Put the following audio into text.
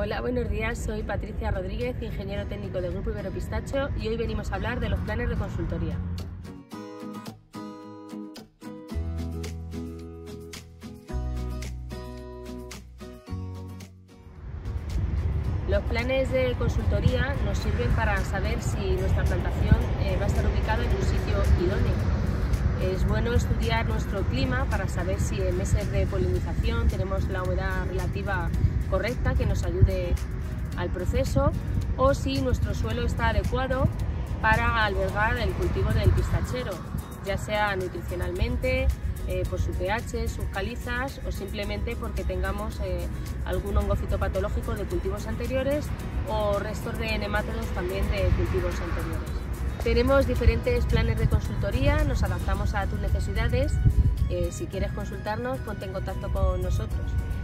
Hola, buenos días. Soy Patricia Rodríguez, ingeniero técnico del Grupo Ibero Pistacho y hoy venimos a hablar de los planes de consultoría. Los planes de consultoría nos sirven para saber si nuestra plantación eh, va a estar ubicada en un sitio idóneo. Es bueno estudiar nuestro clima para saber si en meses de polinización tenemos la humedad relativa correcta que nos ayude al proceso o si nuestro suelo está adecuado para albergar el cultivo del pistachero, ya sea nutricionalmente, eh, por su pH, sus calizas o simplemente porque tengamos eh, algún hongo fitopatológico de cultivos anteriores o restos de nemátodos también de cultivos anteriores. Tenemos diferentes planes de consultoría, nos adaptamos a tus necesidades. Eh, si quieres consultarnos, ponte en contacto con nosotros.